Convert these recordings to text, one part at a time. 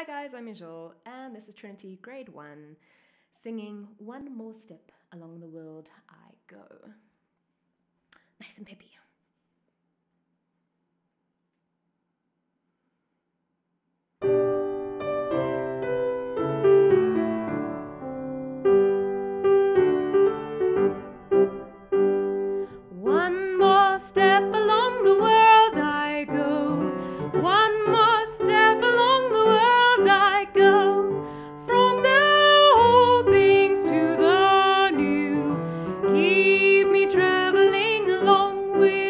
Hi guys, I'm Mijaelle, and this is Trinity Grade 1, singing One More Step Along the World I Go. Nice and peppy. One more step. with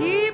Keep